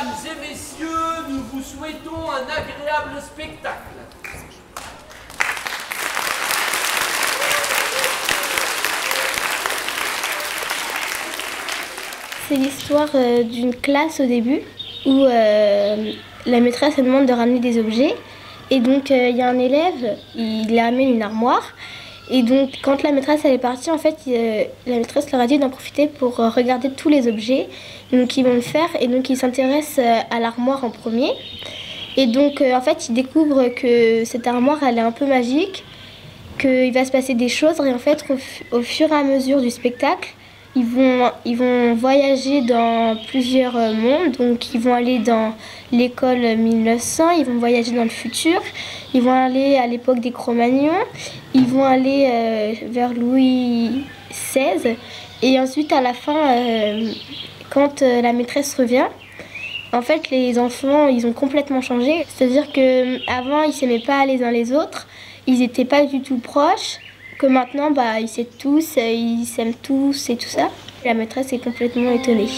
Mesdames et messieurs, nous vous souhaitons un agréable spectacle. C'est l'histoire euh, d'une classe au début où euh, la maîtresse demande de ramener des objets. Et donc euh, il y a un élève, il amène une armoire. Et donc quand la maîtresse elle est partie, en fait, la maîtresse leur a dit d'en profiter pour regarder tous les objets donc, ils vont le faire. Et donc ils s'intéressent à l'armoire en premier. Et donc en fait ils découvrent que cette armoire elle est un peu magique, qu'il va se passer des choses. Et en fait au fur et à mesure du spectacle, ils vont, ils vont voyager dans plusieurs euh, mondes. Donc, ils vont aller dans l'école 1900, ils vont voyager dans le futur, ils vont aller à l'époque des Cro-Magnons, ils vont aller euh, vers Louis XVI. Et ensuite, à la fin, euh, quand la maîtresse revient, en fait, les enfants, ils ont complètement changé. C'est-à-dire qu'avant, ils s'aimaient pas les uns les autres, ils n'étaient pas du tout proches que maintenant, bah, ils s'aiment tous, ils s'aiment tous et tout ça. La maîtresse est complètement étonnée.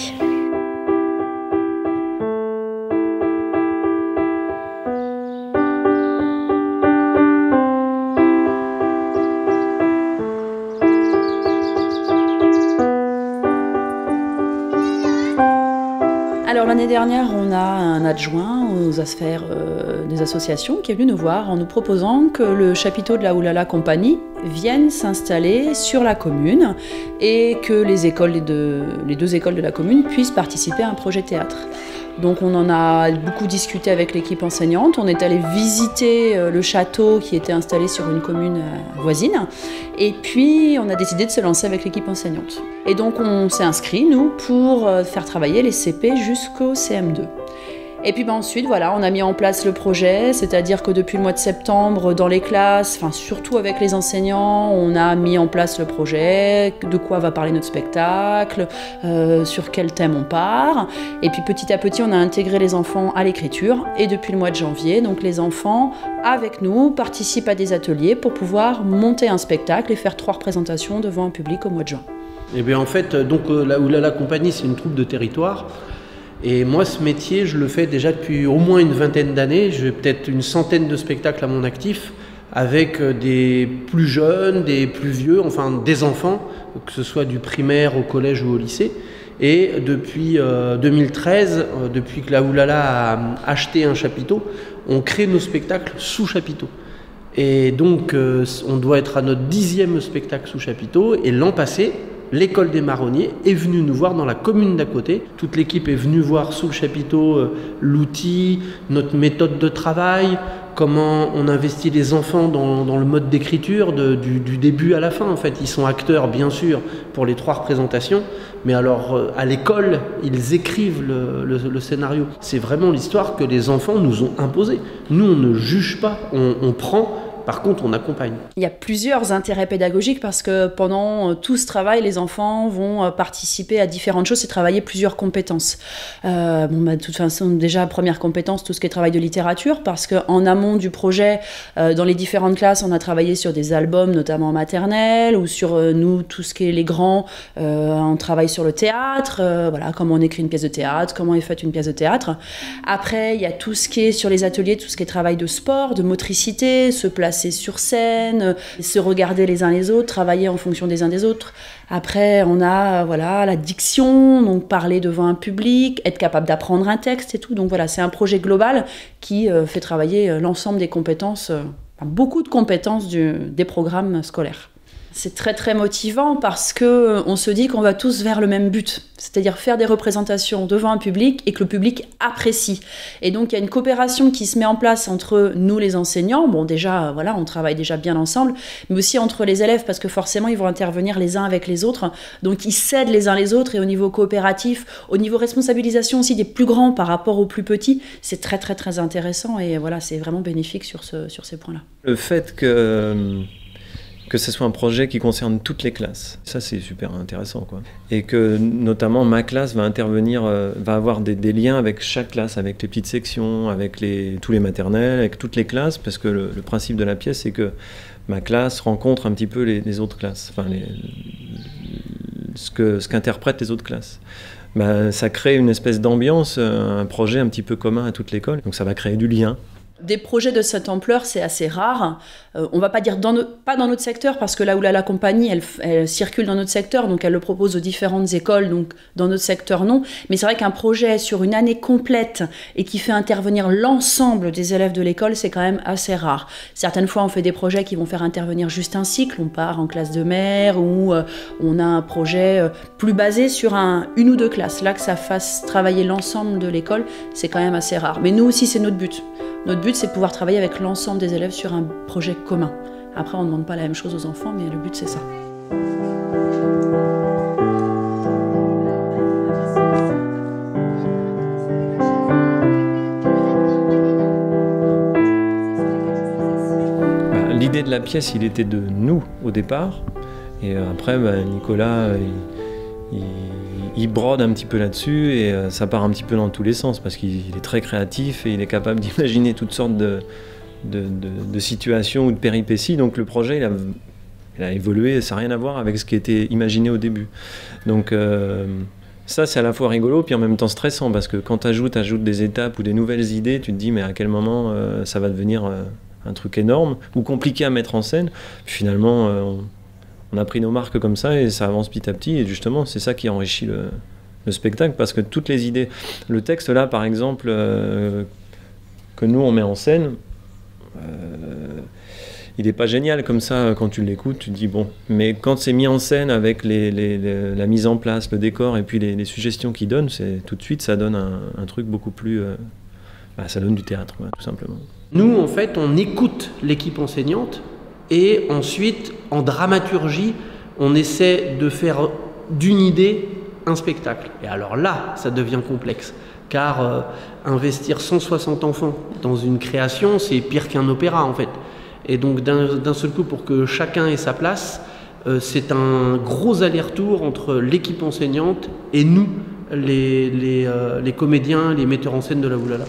L'année dernière, on a un adjoint aux affaires euh, des associations qui est venu nous voir en nous proposant que le chapiteau de la Oulala Compagnie vienne s'installer sur la commune et que les, les deux écoles de la commune puissent participer à un projet théâtre. Donc on en a beaucoup discuté avec l'équipe enseignante. On est allé visiter euh, le château qui était installé sur une commune euh, voisine. Et puis on a décidé de se lancer avec l'équipe enseignante. Et donc on s'est inscrit, nous, pour euh, faire travailler les CP jusqu'au CM2. Et puis bah, ensuite, voilà, on a mis en place le projet, c'est-à-dire que depuis le mois de septembre, dans les classes, enfin surtout avec les enseignants, on a mis en place le projet, de quoi va parler notre spectacle, euh, sur quel thème on part. Et puis petit à petit, on a intégré les enfants à l'écriture. Et depuis le mois de janvier, donc les enfants, avec nous, participent à des ateliers pour pouvoir monter un spectacle et faire trois représentations devant un public au mois de juin. Et eh bien en fait, donc euh, la Compagnie, c'est une troupe de territoire. Et moi, ce métier, je le fais déjà depuis au moins une vingtaine d'années. J'ai peut-être une centaine de spectacles à mon actif, avec euh, des plus jeunes, des plus vieux, enfin des enfants, que ce soit du primaire au collège ou au lycée. Et depuis 2013, euh, euh, depuis que la Oulala a acheté un chapiteau, on crée nos spectacles sous chapiteau. Et donc, on doit être à notre dixième spectacle sous chapiteau. Et l'an passé, l'école des marronniers est venue nous voir dans la commune d'à côté. Toute l'équipe est venue voir sous le chapiteau euh, l'outil, notre méthode de travail, comment on investit les enfants dans, le mode d'écriture du, début à la fin. En fait, ils sont acteurs, bien sûr, pour les trois représentations, mais alors euh, à l'école, ils écrivent le, scénario. C'est vraiment l'histoire que les enfants nous ont imposée. Nous, on ne juge pas, on, on prend par contre, on accompagne. Il y a plusieurs intérêts pédagogiques parce que pendant euh, tout ce travail, les enfants vont euh, participer à différentes choses et travailler plusieurs compétences. Euh, bon, bah, de toute façon, déjà, première compétence, tout ce qui est travail de littérature, parce qu'en amont du projet, dans les différentes classes, on a travaillé sur des albums, notamment maternels, ou sur nous, tout ce qui est les grands, on travaille sur le théâtre, voilà, comment on écrit une pièce de théâtre, comment est faite une pièce de théâtre. Après, il y a tout ce qui est sur les ateliers, tout ce qui est travail de sport, de motricité, se placer sur scène, se regarder les uns les autres, travailler en fonction des uns des autres. Après, on a voilà la diction, donc parler devant un public, être capable d'apprendre un texte et tout. Donc voilà, c'est un projet global qui euh, fait travailler euh, l'ensemble des compétences, euh, beaucoup de compétences des programmes scolaires. C'est très très motivant parce que euh, on se dit qu'on va tous vers le même but, c'est-à-dire faire des représentations devant un public et que le public apprécie. Et donc il y a une coopération qui se met en place entre nous les enseignants. Bon déjà euh, voilà, on travaille déjà bien ensemble, mais aussi entre les élèves parce que forcément ils vont intervenir les uns avec les autres. Donc ils s'aident les uns les autres et au niveau coopératif, au niveau responsabilisation aussi des plus grands par rapport aux plus petits, c'est très très très intéressant et voilà, c'est vraiment bénéfique sur sur ces points-là. Le fait que euh, que ce soit un projet qui concerne toutes les classes. Ça, c'est super intéressant. Quoi. Et que notamment ma classe va intervenir, euh, va avoir des, liens avec chaque classe, avec les petites sections, avec les, tous les maternels, avec toutes les classes, parce que le, principe de la pièce, c'est que ma classe rencontre un petit peu les, autres classes, enfin ce que ce qu'interprètent les autres classes. Bah, ça crée une espèce d'ambiance, un projet un petit peu commun à toute l'école. Donc ça va créer du lien. Des projets de cette ampleur, c'est assez rare. Euh, on va pas dire dans pas dans notre secteur, parce que là où la compagnie, elle, elle, circule dans notre secteur, donc elle le propose aux différentes écoles, donc dans notre secteur, non. Mais c'est vrai qu'un projet sur une année complète et qui fait intervenir l'ensemble des élèves de l'école, c'est quand même assez rare. Certaines fois, on fait des projets qui vont faire intervenir juste un cycle, on part en classe de mer, ou euh, on a un projet euh, plus basé sur un, une ou deux classes. Là, que ça fasse travailler l'ensemble de l'école, c'est quand même assez rare. Mais nous aussi, c'est notre but. Notre but, c'est de pouvoir travailler avec l'ensemble des élèves sur un projet commun. Après, on ne demande pas la même chose aux enfants, mais le but, c'est ça. Bah, l'idée de la pièce, il était de nous au départ. Et euh, après, bah, Nicolas, il, brode un petit peu là-dessus et euh, ça part un petit peu dans tous les sens parce qu'il est très créatif et il est capable d'imaginer toutes sortes de, de, situations ou de péripéties. Donc le projet, il a, évolué, ça n'a rien à voir avec ce qui était imaginé au début. Donc euh, ça, c'est à la fois rigolo puis en même temps stressant parce que quand tu ajoutes, des étapes ou des nouvelles idées, tu te dis mais à quel moment euh, ça va devenir un truc énorme ou compliqué à mettre en scène. finalement, on a pris nos marques comme ça et ça avance petit à petit. Et justement, c'est ça qui enrichit le, spectacle parce que toutes les idées. Le texte là, par exemple, euh, que nous on met en scène, euh, il n'est pas génial comme ça quand tu l'écoutes. Tu te dis bon, mais quand c'est mis en scène avec la mise en place, le décor et puis les, suggestions qu'il donne, c'est tout de suite ça donne un, truc beaucoup plus. Euh, bah, ça donne du théâtre, tout simplement. Nous, en fait, on écoute l'équipe enseignante et ensuite, en dramaturgie, on essaie de faire d'une idée un spectacle. Et alors là, ça devient complexe. Car euh, investir 160 enfants dans une création, c'est pire qu'un opéra en fait. Et donc d'un seul coup, pour que chacun ait sa place, euh, c'est un gros aller-retour entre l'équipe enseignante et nous, les, euh, les, comédiens, les metteurs en scène de la Oulala.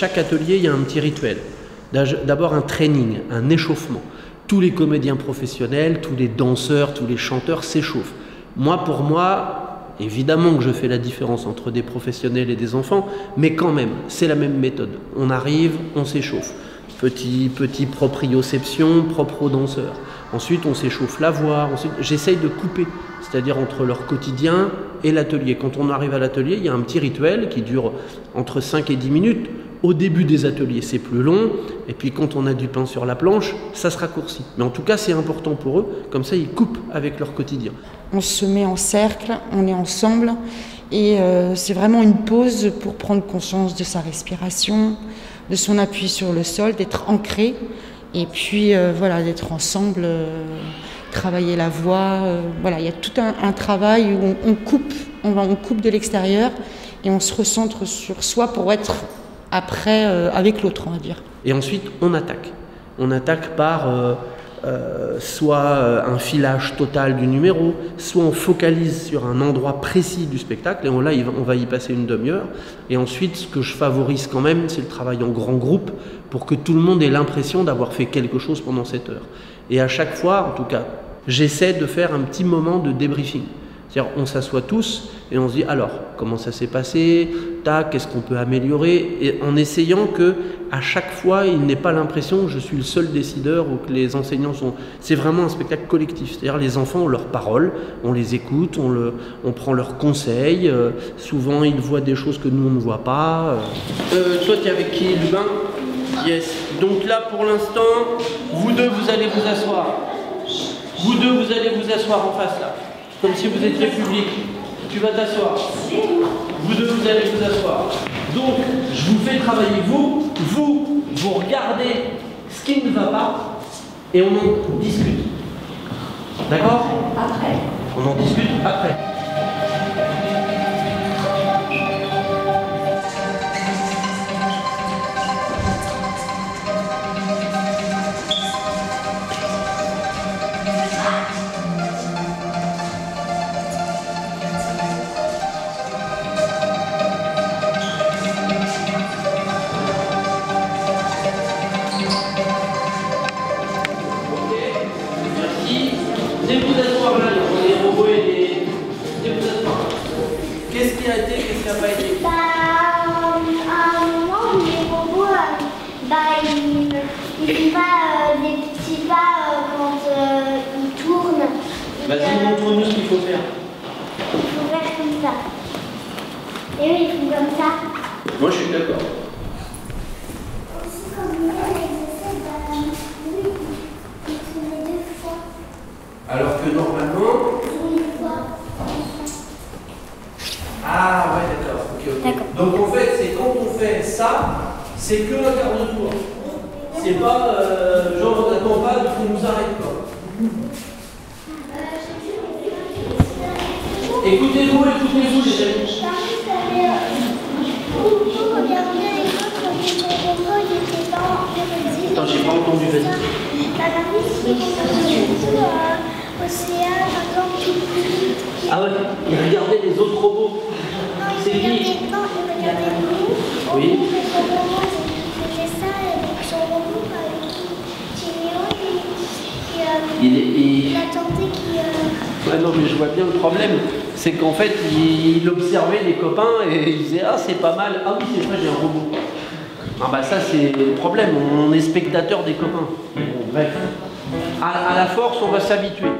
chaque atelier, il y a un petit rituel. D'abord un training, un échauffement. Tous les comédiens professionnels, tous les danseurs, tous les chanteurs s'échauffent. Moi, pour moi, évidemment que je fais la différence entre des professionnels et des enfants, mais quand même, c'est la même méthode. On arrive, on s'échauffe. Petit, petit proprioception, propre aux danseurs. Ensuite, on s'échauffe la voix. J'essaye de couper, c'est-à-dire entre leur quotidien et l'atelier. Quand on arrive à l'atelier, il y a un petit rituel qui dure entre 5 et 10 minutes au début des ateliers, c'est plus long, et puis quand on a du pain sur la planche, ça se raccourcit. Mais en tout cas, c'est important pour eux, comme ça, ils coupent avec leur quotidien. On se met en cercle, on est ensemble, et euh, c'est vraiment une pause pour prendre conscience de sa respiration, de son appui sur le sol, d'être ancré, et puis euh, voilà, d'être ensemble, euh, travailler la voix. voilà, il y a tout un, travail où on, coupe, on, on coupe de l'extérieur et on se recentre sur soi pour être après euh, avec l'autre, on va dire. Et ensuite, on attaque. On attaque par euh, euh, soit un filage total du numéro, soit on focalise sur un endroit précis du spectacle, et on, là, on va y passer une demi-heure. Et ensuite, ce que je favorise quand même, c'est le travail en grand groupe, pour que tout le monde ait l'impression d'avoir fait quelque chose pendant cette heure. Et à chaque fois, en tout cas, j'essaie de faire un petit moment de débriefing. C'est-à-dire, on s'assoit tous et on se dit alors, comment ça s'est passé? Tac, qu'est-ce qu'on peut améliorer? Et en essayant que à chaque fois, il n'ait pas l'impression que je suis le seul décideur ou que les enseignants sont. C'est vraiment un spectacle collectif. C'est-à-dire, les enfants ont leurs paroles, on les écoute, on, le, on prend leurs conseils. Euh, souvent, ils voient des choses que nous, on ne voit pas. Euh, euh toi, tu es avec qui, Lubin? Yes. Donc là, pour l'instant, vous deux, vous allez vous asseoir. Vous deux, vous allez vous asseoir en face là comme si vous étiez public. Tu vas t'asseoir. Vous deux, vous allez vous asseoir. Donc, je vous fais travailler vous. Vous, vous regardez ce qui ne va pas et on en discute. D'accord? Après. On en discute après. Faut faire. Il faut faire comme ça. Et eux, ils font comme ça. Moi, je suis d'accord. Bah, oui, ils font les deux fois. Alors que normalement. Une fois. Ah, ouais, d'accord. ok, ok. Donc en fait, c'est quand on fait ça, c'est que un quart de tour. C'est pas euh, genre on n'attend pas qu'on nous arrête quoi. Écoutez-vous, écoutez-vous les amis. Attends, j'ai pas entendu, vas-y. Ah ouais, il regardait les autres robots. C'est qui Oui. Il, est- il- Il attendait qu'il. euh, Ouais, non, mais je vois bien le problème. C'est qu'en fait, il, observait les copains et il disait Ah, c'est pas mal. Ah oui, c'est vrai, j'ai un robot. Ah, bah, ça, c'est le problème. On est spectateur des copains. Bon, bref. À la force, on va s'habituer.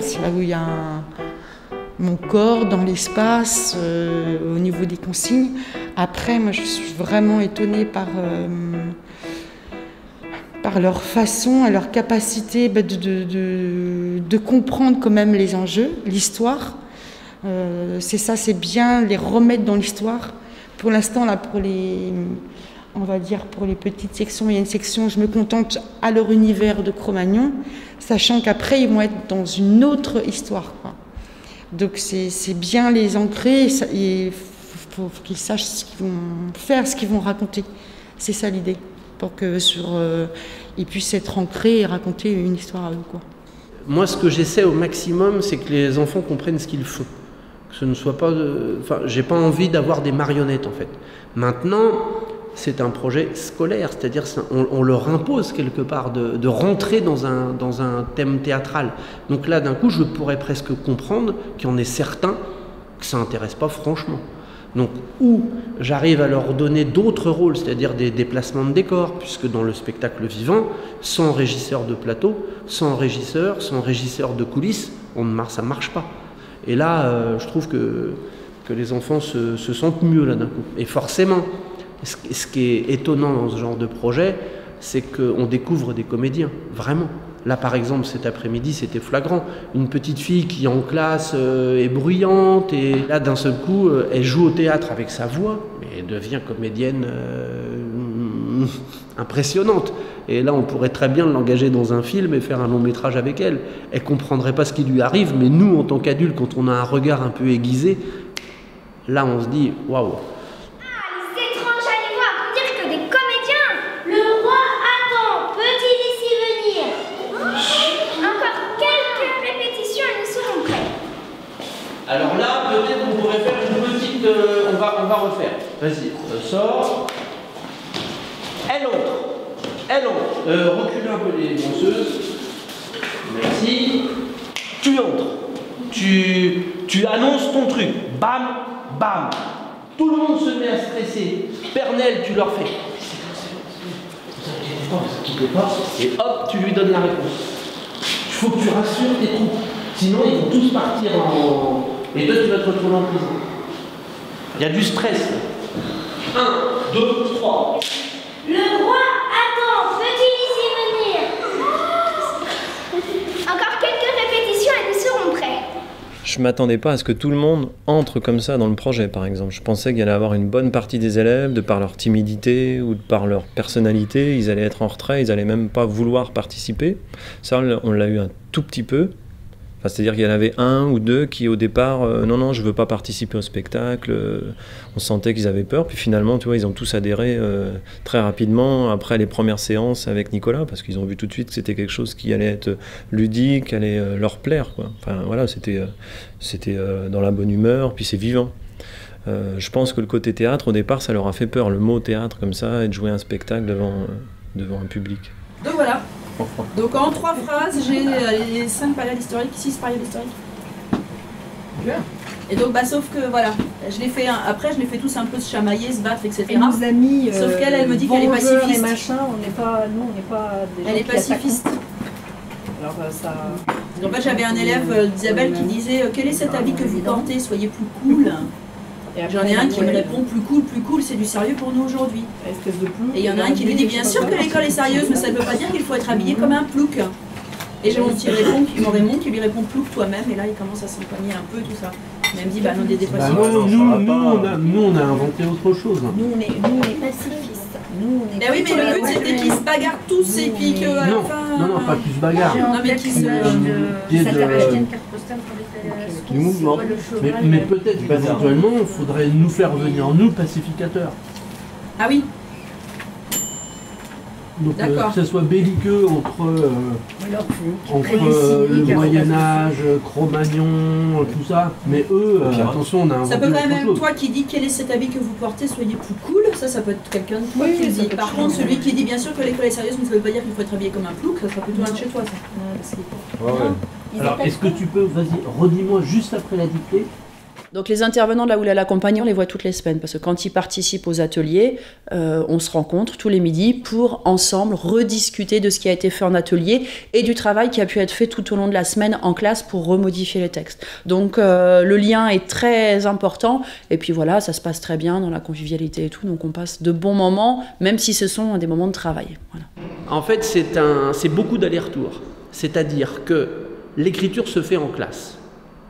C'est là où il y a mon corps dans l'espace, euh, au niveau des consignes. Après, moi je suis vraiment étonnée par, euh, par leur façon et leur capacité bah, de- de comprendre quand même les enjeux, l'histoire. Euh, c'est ça, c'est bien les remettre dans l'histoire. Pour l'instant, là, pour les, on va dire pour les petites sections, il y a une section, je me contente à leur univers de Cro-Magnon, sachant qu'après, ils vont être dans une autre histoire. quoi. Donc, c'est bien les ancrer et et faut, qu'ils sachent ce qu'ils vont faire, ce qu'ils vont raconter. C'est ça l'idée, pour que sur, euh, ils puissent être ancrés et raconter une histoire à eux. Quoi. Moi, ce que j'essaie au maximum, c'est que les enfants comprennent ce qu'ils font. Que ce ne soit pas. Enfin, j'ai pas envie d'avoir des marionnettes, en fait. Maintenant, c'est un projet scolaire, c'est-à-dire on, leur impose quelque part de, rentrer dans un, thème théâtral. Donc là, d'un coup, je pourrais presque comprendre qu'il y en ait certains que ça intéresse pas franchement. Donc, ou j'arrive à leur donner d'autres rôles, c'est-à-dire des déplacements de décors, puisque dans le spectacle vivant, sans régisseur de plateau, sans régisseur, sans régisseur de coulisses, on ne marche, ça ne marche pas. Et là, euh, je trouve que, que les enfants se, se sentent mieux là d'un coup. Et forcément, ce, qui est étonnant dans ce genre de projet, c'est qu'on découvre des comédiens, vraiment. Là, par exemple, cet après-midi, c'était flagrant. Une petite fille qui, en classe, euh, est bruyante, et là, d'un seul coup, euh, elle joue au théâtre avec sa voix, mais elle devient comédienne euh, impressionnante. Et là, on pourrait très bien l'engager dans un film et faire un long métrage avec elle. Elle comprendrait pas ce qui lui arrive, mais nous, en tant qu'adultes, quand on a un regard un peu aiguisé, là, on se dit waouh. Les étranges animaux à dire que des comédiens Le roi attend, peut-il ici venir Encore quelques répétitions et nous serons prêts. Alors là, peut-être on pourrait faire une petite, euh, on refaire. Vas-y, euh, sors. Elle entre. Elle entre. Euh, recule un peu les danseuses. Merci. Tu entres. Tu, tu annonces ton truc. Bam, bam. Tout le monde se met à stresser. Pernel, tu leur fais. Et hop, tu lui donnes la réponse. Il faut que tu rassures tes troupes. Sinon, ils vont tous partir en. Et toi, tu vas te retrouver en prison. Il y a du stress. 1, 2, 3. Le roi attend, peux-tu ici venir Encore quelques répétitions et nous serons prêts. Je m'attendais pas à ce que tout le monde entre comme ça dans le projet, par exemple. Je pensais qu'il y allait avoir une bonne partie des élèves, de par leur timidité ou de par leur personnalité, ils allaient être en retrait, ils allaient même pas vouloir participer. Ça, on l'a eu un tout petit peu. C'est-à-dire qu'il y en avait un ou deux qui au départ, euh, non, non, je veux pas participer au spectacle. euh, on sentait qu'ils avaient peur. Puis finalement, tu vois, ils ont tous adhéré euh, très rapidement après les premières séances avec Nicolas, parce qu'ils ont vu tout de suite que c'était quelque chose qui allait être ludique, allait leur plaire. Quoi. Enfin voilà, c'était dans la bonne humeur, puis c'est vivant. Je pense que le côté théâtre, au départ, ça leur a fait peur, le mot théâtre comme ça, et de jouer un spectacle devant, devant un public. Donc voilà. Donc en trois phrases, j'ai euh, les cinq périodes historiques, six périodes historiques. Et donc, bah, sauf que voilà, je l'ai fait, après je les fais tous un peu se chamailler, se battre, etc. Elle nous a mis. euh, Sauf qu'elle, elle me dit qu'elle est pacifiste. Et machin, on n'est pas, nous, on n'est pas des Elle gens est pacifiste. Alors euh, ça. En fait, j'avais un élève d'Isabelle qui disait Quel est cet habit que vous portez? Soyez plus cool. J'en ai un qui me répond Plus cool, plus cool, c'est du sérieux pour nous aujourd'hui. Espèce de plouc. Et il y en a un qui lui dit Bien sûr que l'école est sérieuse, mais ça ne veut pas dire qu'il faut être habillé comme un plouc. Et j'ai mon petit répond, qui, mon Raymond qui lui répond plouc toi-même, et là il commence à s'empoigner un peu, tout ça. Mais elle me dit Bah non, des Bah dépressions. non, nous, nous, on a, nous, on a inventé autre chose. Nous, on est, nous, on est pacifistes. Nous, on est. Ben oui, mais le but c'était qu'ils se bagarrent tous et puis que Non, fin. non, non, pas qu'ils se bagarrent. Non, mais qu'ils se. De- Du mouvement. Mais, mais peut-être qu'éventuellement, il faudrait nous faire venir, nous, pacificateurs. Ah oui, Donc euh, que ce soit belliqueux entre, euh, entre euh, le Moyen-Âge, Cro-Magnon, tout ça. Mais eux, euh, attention, on a ça inventé peut quand même être toi qui dis quel est cet habit que vous portez, soyez plus cool. Ça, ça peut être quelqu'un de toi Oui, qui ça dit. Par contre, celui qui dit bien sûr que l'école est sérieuse, mais ça veut pas dire qu'il faut être habillé comme un plouc, ça sera plutôt un de chez toi. Ça. Alors, est-ce que tu peux, vas-y, redis-moi juste après la dictée. Donc les intervenants de la Oulala Compagnie, on les voit toutes les semaines parce que quand ils participent aux ateliers, euh, on se rencontre tous les midis pour ensemble rediscuter de ce qui a été fait en atelier et du travail qui a pu être fait tout au long de la semaine en classe pour remodifier les textes. Donc euh, le lien est très important et puis voilà, ça se passe très bien dans la convivialité et tout, donc on passe de bons moments, même si ce sont des moments de travail. En fait, c'est beaucoup d'aller-retour. C'est-à-dire que l'écriture se fait en classe.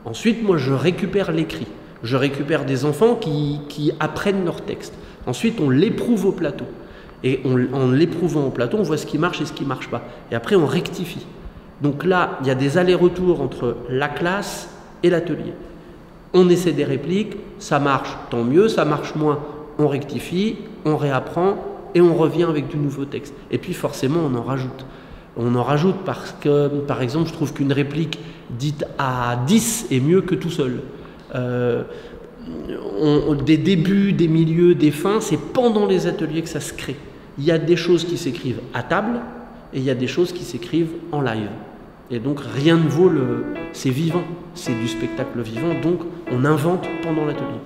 Ensuite, moi, je récupère l'écrit. Je récupère des enfants qui, apprennent leur texte. Ensuite, on l'éprouve au plateau. Et on- en l'éprouvant au plateau, on voit ce qui marche et ce qui ne marche pas. Et après, on rectifie. Donc là, il y a des allers-retours entre la classe et l'atelier. On essaie des répliques, ça marche, tant mieux, ça marche moins, on rectifie, on réapprend et on revient avec du nouveau texte. Et puis forcément, on en rajoute. On en rajoute parce que, par exemple, je trouve qu'une réplique dite à 10 est mieux que tout seul. Euh, des débuts, des milieux, des fins, c'est pendant les ateliers que ça se crée. Il y a des choses qui s'écrivent à table et il y a des choses qui s'écrivent en live. Et donc rien ne vaut le... C'est vivant, c'est du spectacle vivant, donc on invente pendant l'atelier.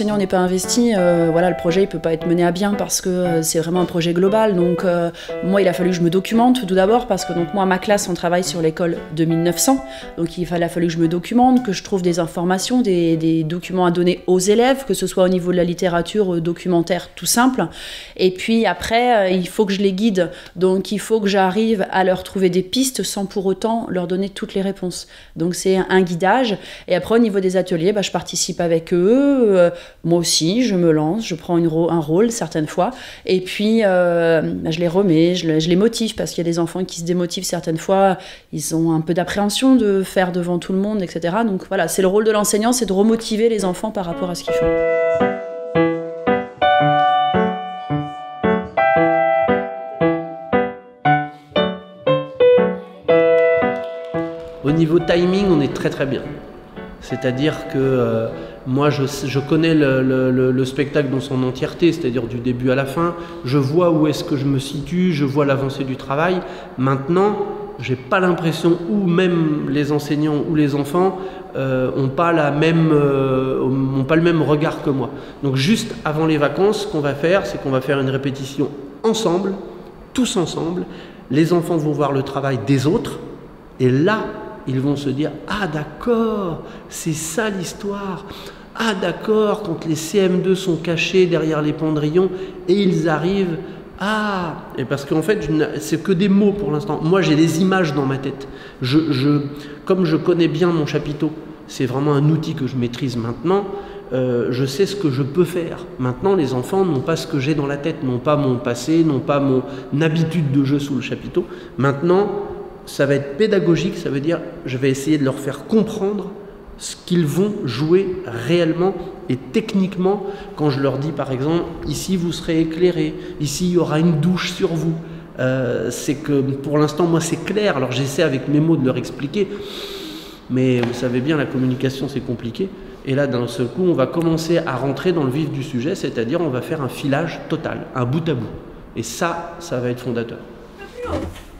On n'est pas investis, euh, voilà, le projet ne peut pas être mené à bien parce que euh, c'est vraiment un projet global. Donc, euh, moi, il a fallu que je me documente tout d'abord parce que donc moi, ma classe, on travaille sur l'école de 1900. Donc, il a fallu que je me documente, que je trouve des informations, des, des documents à donner aux élèves, que ce soit au niveau de la littérature, documentaire, tout simple. Et puis après, il faut que je les guide. Donc, il faut que j'arrive à leur trouver des pistes sans pour autant leur donner toutes les réponses. Donc, c'est un guidage. Et après, au niveau des ateliers, bah, je participe avec eux. Moi aussi, je me lance, je prends une un rôle certaines fois. Et puis, euh, bah, je les remets, je, le- je les motive parce qu'il y a des enfants qui se démotivent certaines fois. Ils ont un peu d'appréhension de faire devant tout le monde, etc. Donc voilà, c'est le rôle de l'enseignant, c'est de remotiver les enfants par rapport à ce qu'ils font. Au niveau timing, on est très très bien. C'est-à-dire que euh, moi, je, connais le, le- le- le spectacle dans son entièreté, c'est-à-dire du début à la fin. Je vois où est-ce que je me situe, je vois l'avancée du travail. Maintenant, j'ai pas l'impression, ou même les enseignants ou les enfants euh, ont pas même, euh, pas le même regard que moi. Donc juste avant les vacances, ce qu'on va faire, c'est qu'on va faire une répétition ensemble, tous ensemble. Les enfants vont voir le travail des autres, et là, ils vont se dire Ah, d'accord, c'est ça l'histoire. Ah, d'accord, quand les CM2 sont cachés derrière les pendrillons et ils arrivent. Ah, et parce qu'en fait, c'est que des mots pour l'instant. Moi, j'ai des images dans ma tête. Je, je, comme je connais bien mon chapiteau, c'est vraiment un outil que je maîtrise maintenant. euh, je sais ce que je peux faire. Maintenant, les enfants n'ont pas ce que j'ai dans la tête, n'ont pas mon passé, n'ont pas mon habitude de jeu sous le chapiteau. Maintenant, ça va être pédagogique, ça veut dire je vais essayer de leur faire comprendre ce qu'ils vont jouer réellement et techniquement quand je leur dis par exemple ici vous serez éclairé, ici il y aura une douche sur vous. Euh, c'est que pour l'instant moi c'est clair, alors j'essaie avec mes mots de leur expliquer, mais vous savez bien la communication c'est compliqué. Et là d'un seul coup on va commencer à rentrer dans le vif du sujet, c'est-à-dire on va faire un filage total, un bout à bout. Et ça, ça va être fondateur.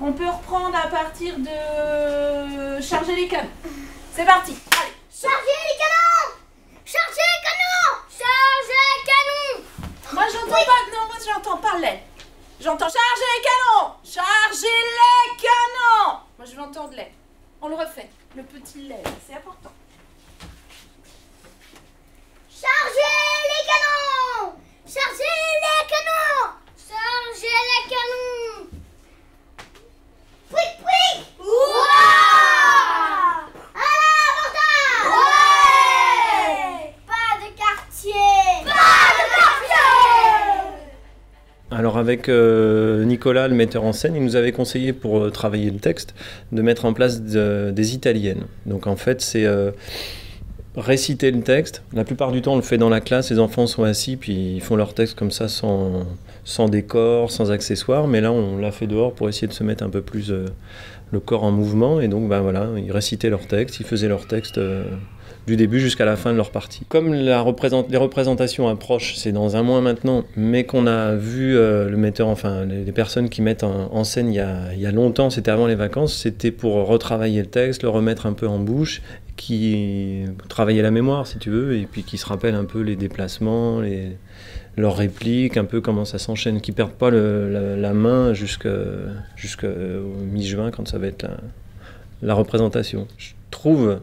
On peut reprendre à partir de charger les canons. C'est parti. Allez. Chargez les canons Chargez les canons Chargez les canons Moi j'entends pas. Non, moi j'entends pas l'aile. J'entends charger les canons. Charger les canons. Moi je vais entendre l'aile. On le refait. Le petit lait, c'est important. Chargez les canons Chargez les canons Chargez les canons Pouic pouic Ouah À l'abordage Ouais Pas de quartier Pas de quartier Alors avec euh, Nicolas, le metteur en scène, il nous avait conseillé pour euh, travailler le texte de mettre en place de- des italiennes. Donc en fait c'est euh, réciter le texte. La plupart du temps on le fait dans la classe, les enfants sont assis puis ils font leur texte comme ça sans, décor, sans accessoires. Mais là on l'a fait dehors pour essayer de se mettre un peu plus euh, le corps en mouvement. Et donc ben voilà, ils récitaient leur texte, ils faisaient leur texte. euh, du début jusqu'à la fin de leur partie. Comme les représentations approchent, c'est dans un mois maintenant, mais qu'on a vu euh, le metteur, enfin les, les personnes qui mettent en, scène il y a longtemps, c'était avant les vacances, c'était pour retravailler le texte, le remettre un peu en bouche, qui travailler la mémoire si tu veux, et puis qui se rappelle un peu les déplacements, leurs répliques, un peu comment ça s'enchaîne, qui perdent pas la, main jusqu'au mi-juin quand ça va être la, la représentation. Je trouve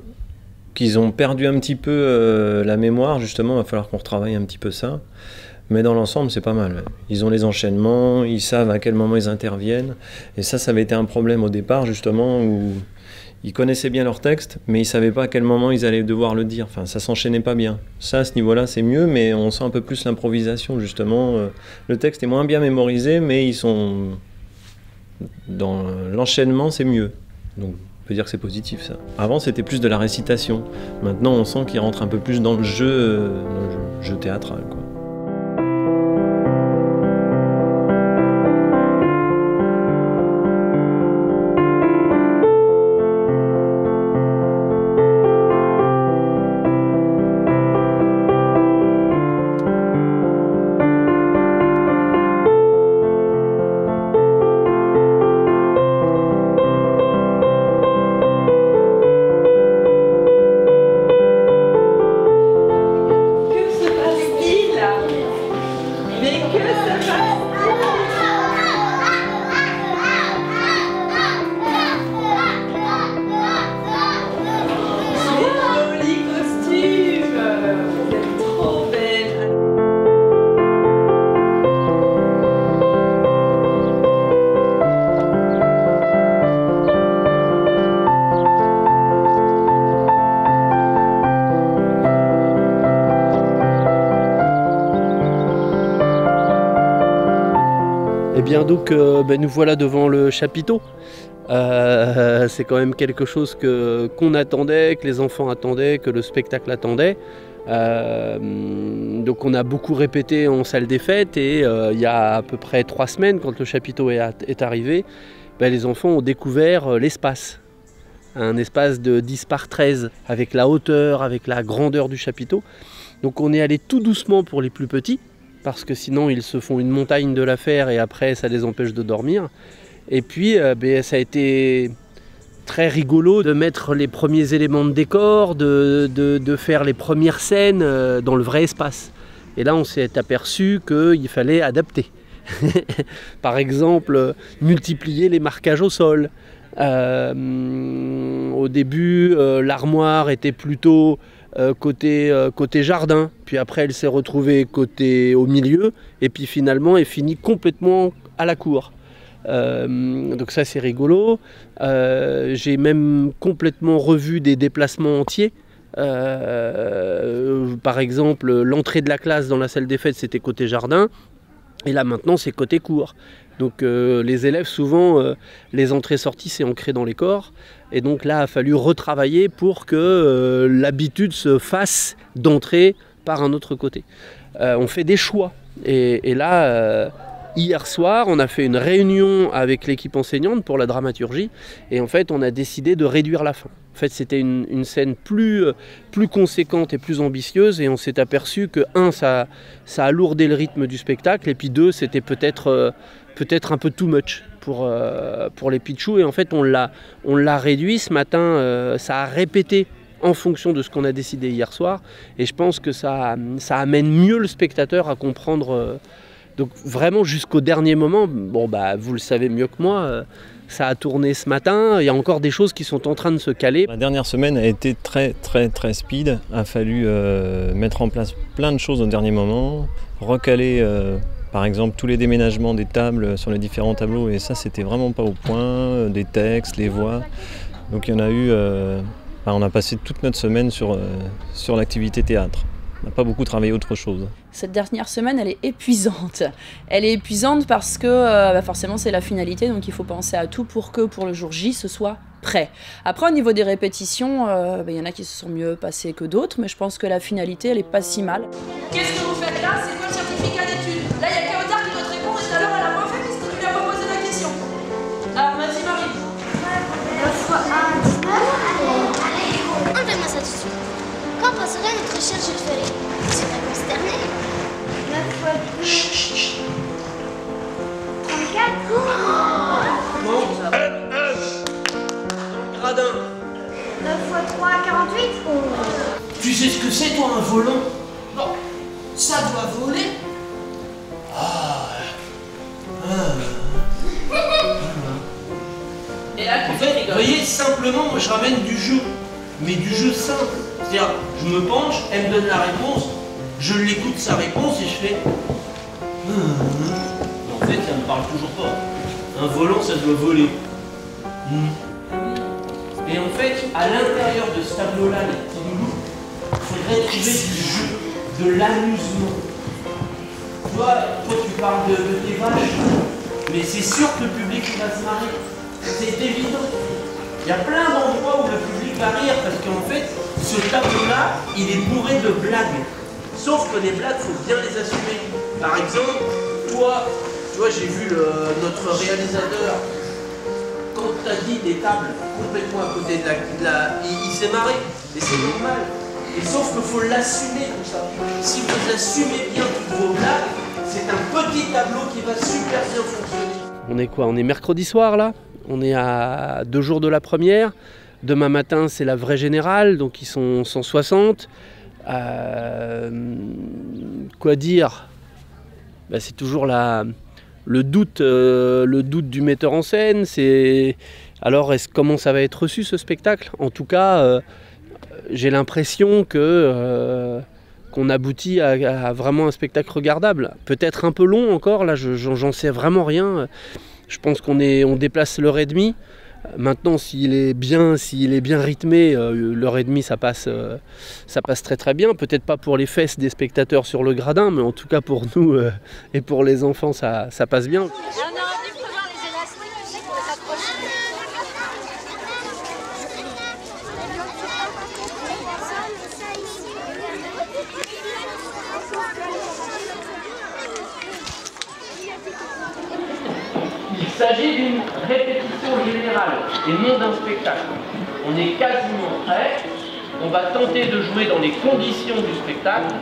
qu'ils ont perdu un petit peu euh, la mémoire, justement, il va falloir qu'on retravaille un petit peu ça. Mais dans l'ensemble, c'est pas mal. Ils ont les enchaînements, ils savent à quel moment ils interviennent. Et ça, ça avait été un problème au départ, justement, où ils connaissaient bien leur texte, mais ils savaient pas à quel moment ils allaient devoir le dire. Enfin, ça s'enchaînait pas bien. Ça, à ce niveau-là, c'est mieux, mais on sent un peu plus l'improvisation, justement. Euh, Le texte est moins bien mémorisé, mais ils sont. Dans l'enchaînement, c'est mieux. Donc, on peut dire que c'est positif, ça. Avant, c'était plus de la récitation. Maintenant, on sent qu'ils rentrent un peu plus dans le jeu, euh, le jeu théâtral, quoi. Donc euh, ben, nous voilà devant le chapiteau. Euh, c'est quand même quelque chose que, qu'on attendait, que les enfants attendaient, que le spectacle attendait. Euh, donc on a beaucoup répété en salle des fêtes et il y a à peu près trois semaines, quand le chapiteau est, arrivé, ben, les enfants ont découvert l'espace. Un espace de 10 par 13 avec la hauteur, avec la grandeur du chapiteau. Donc on est allé tout doucement pour les plus petits parce que sinon ils se font une montagne de l'affaire et après ça les empêche de dormir. Et puis euh, ben, ça a été très rigolo de mettre les premiers éléments de décor, de, faire les premières scènes euh, dans le vrai espace. Et là on s'est aperçu qu'il fallait adapter. Par exemple, multiplier les marquages au sol. Euh, au début, l'armoire était plutôt euh, côté, euh, côté jardin, puis après elle s'est retrouvée côté au milieu, et puis finalement elle finit complètement à la cour. Euh, donc ça c'est rigolo. J'ai même complètement revu des déplacements entiers. Par exemple, l'entrée de la classe dans la salle des fêtes c'était côté jardin, et là maintenant c'est côté cour. Donc euh, les élèves souvent euh, les entrées-sorties c'est ancré dans les corps, et donc là il a fallu retravailler pour que euh, l'habitude se fasse d'entrer par un autre côté. On fait des choix, et, là. Hier soir, on a fait une réunion avec l'équipe enseignante pour la dramaturgie et en fait, on a décidé de réduire la fin. En fait, c'était une, scène plus, conséquente et plus ambitieuse et on s'est aperçu que, un, ça, ça alourdait le rythme du spectacle et puis deux, c'était peut-être peut-être un peu too much pour, euh, pour les pitchous et en fait, on l'a réduit ce matin, euh, ça a répété en fonction de ce qu'on a décidé hier soir et je pense que ça, ça amène mieux le spectateur à comprendre. euh, donc vraiment jusqu'au dernier moment, bon bah vous le savez mieux que moi, ça a tourné ce matin, il y a encore des choses qui sont en train de se caler. La dernière semaine a été très très très speed. A fallu mettre en place plein de choses au dernier moment, recaler par exemple tous les déménagements des tables sur les différents tableaux et ça c'était vraiment pas au point, euh, des textes, les voix. Donc il y en a eu. euh, enfin, on a passé toute notre semaine sur, euh, sur l'activité théâtre. On n'a pas beaucoup travaillé autre chose. Cette dernière semaine, elle est épuisante. Elle est épuisante parce que euh, bah, forcément c'est la finalité, donc il faut penser à tout pour que pour le jour J, ce soit prêt. Après, au niveau des répétitions, euh, bah, il y en a qui se sont mieux passés que d'autres, mais je pense que la finalité, elle est pas si mal. Qu'est-ce que vous faites là? C'est quoi le certificat? Tu sais ce que c'est, toi, un volant? Bon, ça doit voler. Et là, En fait, vous voyez, simplement, moi je ramène du jeu. Mais du jeu simple. C'est-à-dire, je me penche, elle me donne la réponse, je l'écoute sa réponse et je fais. En fait, ça me parle toujours pas. Un volant, ça doit voler. Et en fait, à l'intérieur de ce tableau-là, les petits loulous, il faudrait trouver du jeu, de l'amusement. Tu vois, toi tu parles de, tes vaches, mais c'est sûr que le public il va se marrer. C'est évident. Il y a plein d'endroits où le public va rire parce qu'en fait, ce tableau-là, il est bourré de blagues. Sauf que les blagues, faut bien les assumer. Par exemple, toi, tu vois, j'ai vu le- notre réalisateur, quand tu as dit des tables complètement à côté de la. il s'est marré. Et c'est normal. Et sauf qu'il faut l'assumer tout ça. Si vous assumez bien toutes vos blagues, c'est un petit tableau qui va super bien fonctionner. On est quoi? On est mercredi soir là? On est à deux jours de la première. Demain matin, c'est la vraie générale, donc ils sont 160. Euh, quoi dire? Bah, C'est toujours la, le, doute, euh, le doute du metteur en scène. C'est alors est-ce comment ça va être reçu ce spectacle? En tout cas, euh, j'ai l'impression que euh, qu'on aboutit à, vraiment un spectacle regardable. Peut-être un peu long encore, là, je- j'en j'en sais vraiment rien. Je pense qu'on est, on déplace l'heure et demie. Maintenant, s'il est bien, s'il est bien rythmé, euh, l'heure et demie, ça passe, euh, ça passe très très bien. Peut-être pas pour les fesses des spectateurs sur le gradin, mais en tout cas pour nous euh, et pour les enfants, ça, ça passe bien. Il s'agit d'une et non d'un spectacle. On est quasiment prêt, on va tenter de jouer dans les conditions du spectacle,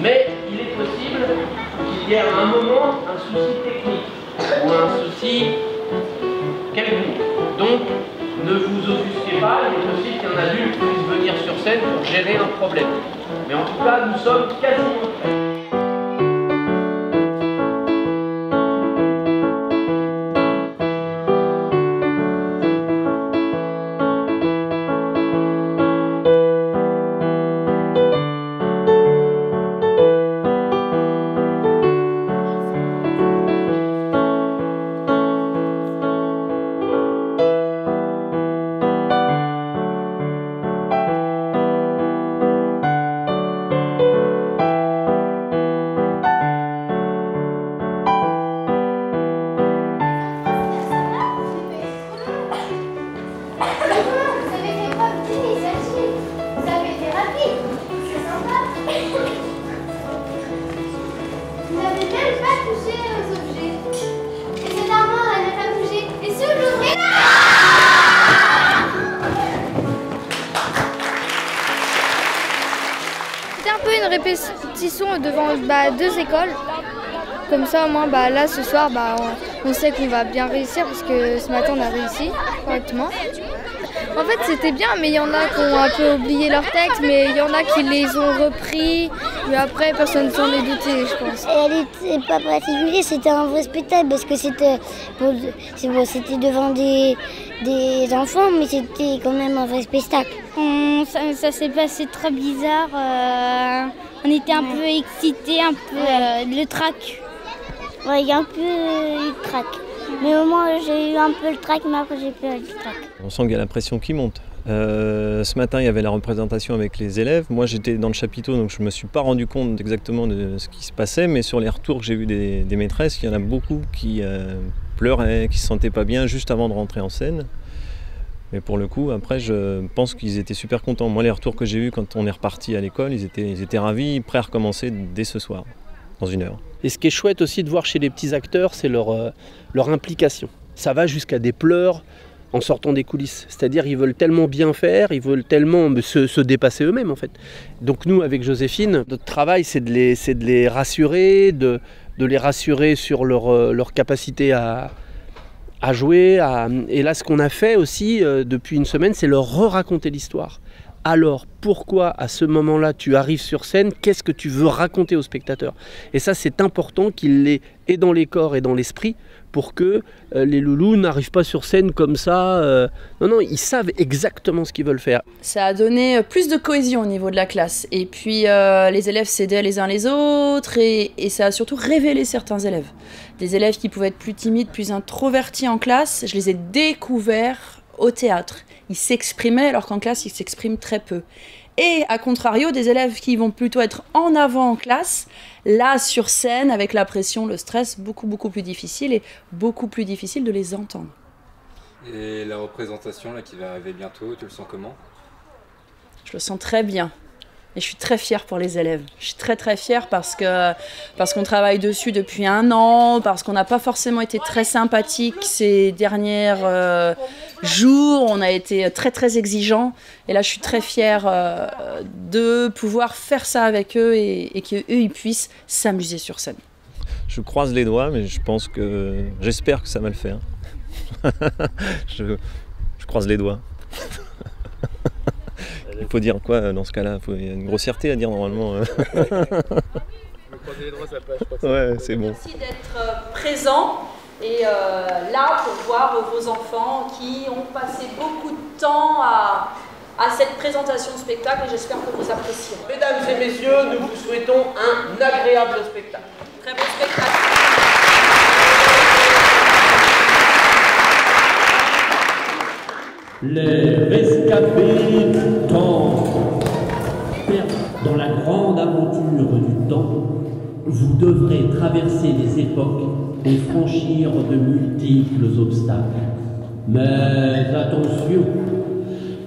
mais il est possible qu'il y ait à un moment un souci technique ou un souci quelconque. Donc, ne vous offusquez pas, il est possible qu'un adulte puisse venir sur scène pour gérer un problème. Mais en tout cas, nous sommes quasiment prêts. Ça, au moins, bah, là, ce soir, bah, on, on sait qu'on va bien réussir parce que ce matin, on a réussi correctement. En fait, c'était bien, mais il y en a qui ont un peu oublié leur texte, mais il y en a qui les ont repris. Mais après, personne ne s'en est douté, je pense. Elle n'était pas particulière, c'était un vrai spectacle parce que c'était bon, c'est bon, c'était devant des, des enfants, mais c'était quand même un vrai spectacle. ça ça s'est passé très bizarre. euh, on était un peu excités, un peu euh, le trac. Il y a un peu eu le trac. Mais au moins j'ai eu un peu le trac, mais après j'ai plus eu le trac. On sent qu'il y a la pression qui monte. Euh, ce matin, il y avait la représentation avec les élèves. Moi, j'étais dans le chapiteau, donc je ne me suis pas rendu compte exactement de ce qui se passait. Mais sur les retours que j'ai des, des maîtresses, il y en a beaucoup qui euh, pleuraient, qui ne se sentaient pas bien juste avant de rentrer en scène. Mais pour le coup, après, je pense qu'ils étaient super contents. Moi, les retours que j'ai eus quand on est reparti à l'école, ils étaient, ils étaient ravis, prêts à recommencer dès ce soir, dans une heure. Et ce qui est chouette aussi de voir chez les petits acteurs, c'est leur, euh, leur implication. Ça va jusqu'à des pleurs en sortant des coulisses. C'est-à-dire ils veulent tellement bien faire, ils veulent tellement se, se dépasser eux-mêmes en fait. Donc nous, avec Joséphine, notre travail, c'est de les, de les rassurer, de, de les rassurer sur leur, euh, leur capacité à, à jouer. Et là, ce qu'on a fait aussi euh, depuis une semaine, c'est leur re-raconter l'histoire. Alors, pourquoi à ce moment-là tu arrives sur scène? Qu'est-ce que tu veux raconter au spectateur? Et ça, c'est important qu'il l'ait et dans les corps et dans l'esprit pour que euh, les loulous n'arrivent pas sur scène comme ça. euh, Non, non, ils savent exactement ce qu'ils veulent faire. Ça a donné euh, plus de cohésion au niveau de la classe. Et puis les élèves s'aidaient les uns les autres et, et ça a surtout révélé certains élèves. Des élèves qui pouvaient être plus timides, plus introvertis en classe, je les ai découverts au théâtre. Ils s'exprimaient alors qu'en classe ils s'expriment très peu. Et à contrario, des élèves qui vont plutôt être en avant en classe, là sur scène, avec la pression, le stress, beaucoup beaucoup plus difficile et beaucoup plus difficile de les entendre. Et la représentation là qui va arriver bientôt, tu le sens comment? Je le sens très bien. Et je suis très fière pour les élèves. Je suis très très fière parce que parce qu'on travaille dessus depuis un an, parce qu'on n'a pas forcément été très sympathique ces derniers euh, jours. On a été très très exigeants. Et là, je suis très fière euh, de pouvoir faire ça avec eux et, et qu'eux ils puissent s'amuser sur scène. Je croise les doigts, mais je pense que. J'espère que ça va le faire. je croise les doigts. Il faut dire quoi euh, dans ce cas-là? Il y a une grossièreté à dire normalement. euh. Ouais, c'est bon. Merci d'être euh, présent et euh, là pour voir vos enfants qui ont passé beaucoup de temps à, à cette présentation de spectacle et j'espère que vous apprécierez. Mesdames et messieurs, nous vous souhaitons un agréable spectacle. Très bon spectacle. Les rescapés du temps. Dans la grande aventure du temps, vous devrez traverser les époques et franchir de multiples obstacles. Mais attention,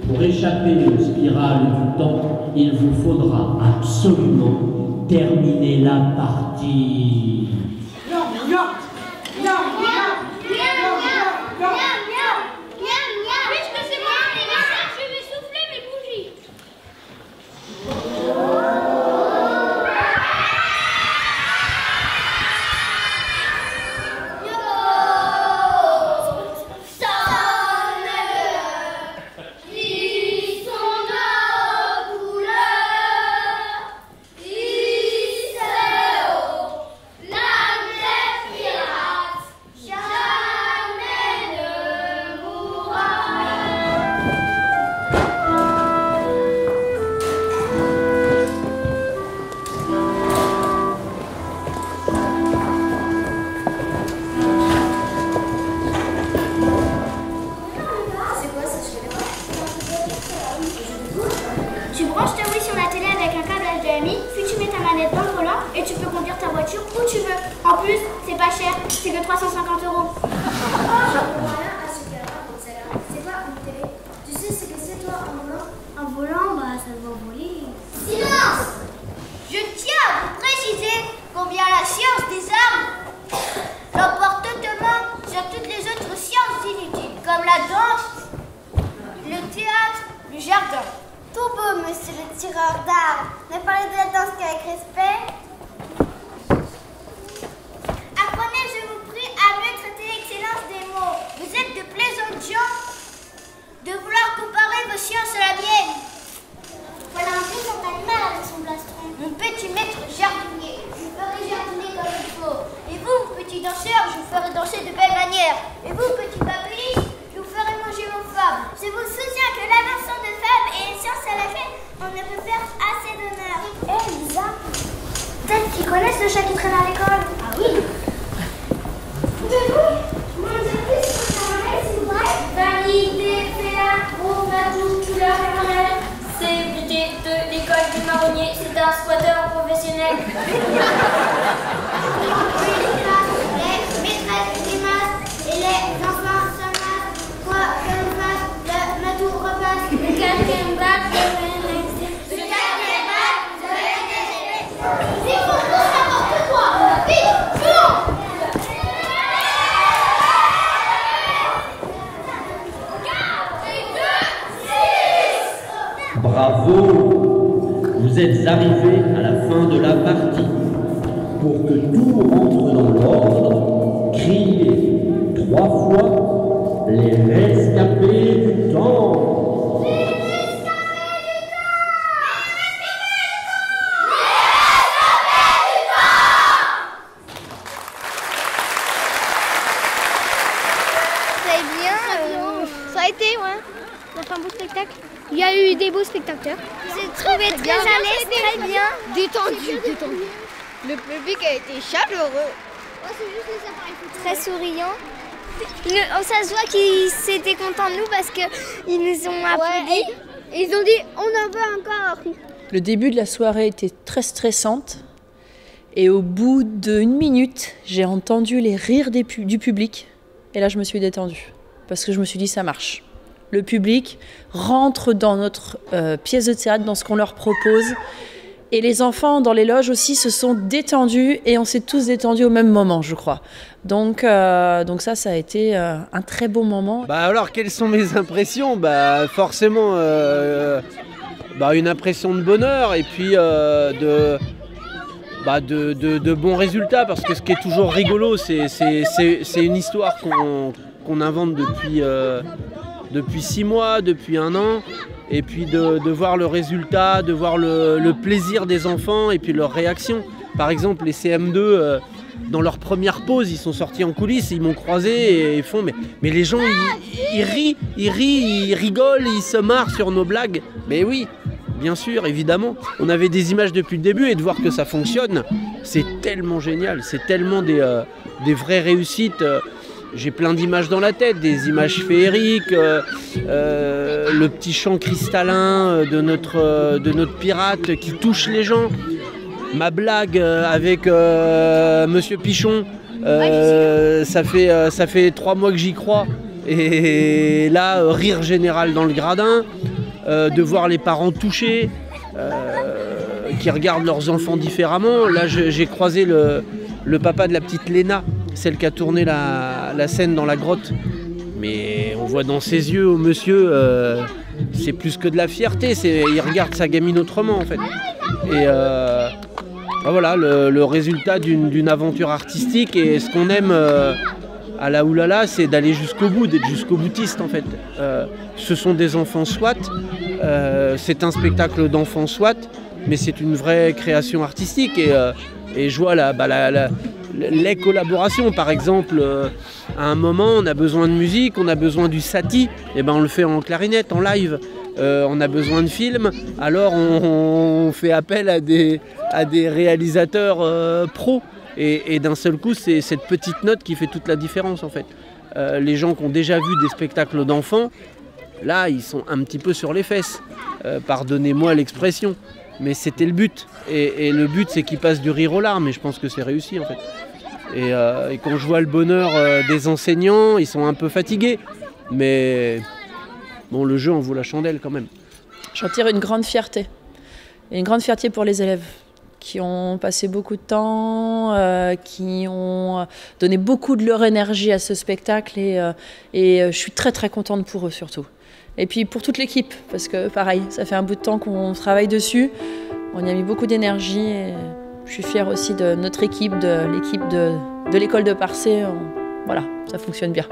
pour échapper aux spirales du temps, il vous faudra absolument terminer la partie. Arrivés à la fin de la partie. Pour que tout rentre dans l'ordre, criez trois fois les rescapés du temps. Très bien. euh, ça a été, ouais. On a fait un beau spectacle. Il y a eu des beaux spectateurs. J'ai trouvé très bien, à l'aise, bien, très bien. Détendu, détendu. Le public a été chaleureux. Très souriant. Le- oh, ça se voit qu'ils de nous parce qu'ils nous ont applaudi. Ils ont dit on en veut encore. Le début de la soirée était très stressante. Et au bout d'une minute, j'ai entendu les rires des pu- du public. Et là, je me suis détendue. Parce que je me suis dit, ça marche. Le public rentre dans notre euh, pièce de théâtre, dans ce qu'on leur propose. Et les enfants dans les loges aussi se sont détendus et on s'est tous détendus au même moment, je crois. Donc, euh, donc ça, ça a été euh, un très beau moment. Bah alors, quelles sont mes impressions? Bah forcément, euh, bah, une impression de bonheur et puis de, bah, de, de- de bons résultats parce que ce qui est toujours rigolo, c'est, une histoire qu'on, invente depuis, depuis six mois, depuis un an. Et puis de, voir le résultat, de voir le, plaisir des enfants et puis leur réaction. Par exemple, les CM2, euh, dans leur première pause, ils sont sortis en coulisses, ils m'ont croisé et ils font mais, les gens ils, rient, ils rient, ils rigolent, ils se marrent sur nos blagues. Mais oui, bien sûr, évidemment. On avait des images depuis le début et de voir que ça fonctionne, c'est tellement génial, c'est tellement des, euh, vraies réussites. euh, j'ai plein d'images dans la tête, des images féeriques, euh, euh, le petit chant cristallin de notre, de notre pirate qui touche les gens, ma blague avec Monsieur Pichon, ça, fait, ça fait trois mois que j'y crois. Et là, rire général dans le gradin, de voir les parents touchés, qui regardent leurs enfants différemment. Là, j'ai croisé le, le papa de la petite Léna, celle qui a tourné la, scène dans la grotte. Mais on voit dans ses yeux au monsieur, euh, c'est plus que de la fierté, il regarde sa gamine autrement en fait. Et euh, bah voilà, le, résultat d'une aventure artistique et ce qu'on aime euh, à la oulala, c'est d'aller jusqu'au bout, d'être jusqu'au boutiste en fait. ce sont des enfants soit, c'est un spectacle d'enfants soit, mais c'est une vraie création artistique et et je vois bah, les collaborations. Par exemple, euh, à un moment, on a besoin de musique, on a besoin du sati, et eh ben on le fait en clarinette, en live. Euh, on a besoin de films, alors on, fait appel à des, réalisateurs euh, pros. Et, d'un seul coup, c'est cette petite note qui fait toute la différence en fait. les gens qui ont déjà vu des spectacles d'enfants, là, ils sont un petit peu sur les fesses. Pardonnez-moi l'expression mais c'était le but. Et, le but, c'est qu'il passe du rire aux larmes, et je pense que c'est réussi en fait. Et, euh, quand je vois le bonheur euh, des enseignants, ils sont un peu fatigués, mais bon, le jeu en vaut la chandelle quand même. J'en tire une grande fierté. Et une grande fierté pour les élèves qui ont passé beaucoup de temps, euh, qui ont donné beaucoup de leur énergie à ce spectacle et, et je suis très très contente pour eux surtout. Et puis pour toute l'équipe, parce que pareil, ça fait un bout de temps qu'on travaille dessus. On y a mis beaucoup d'énergie et je suis fière aussi de notre équipe, de l'équipe de, l'école de Parcé. Voilà, ça fonctionne bien.